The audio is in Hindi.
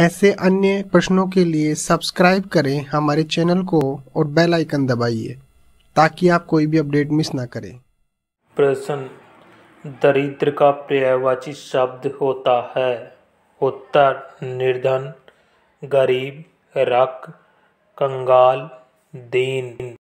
ऐसे अन्य प्रश्नों के लिए सब्सक्राइब करें हमारे चैनल को और बेल आइकन दबाइए, ताकि आप कोई भी अपडेट मिस ना करें। प्रश्न, दरिद्र का पर्यायवाची शब्द होता है। उत्तर, निर्धन, गरीब, रक, कंगाल, दीन।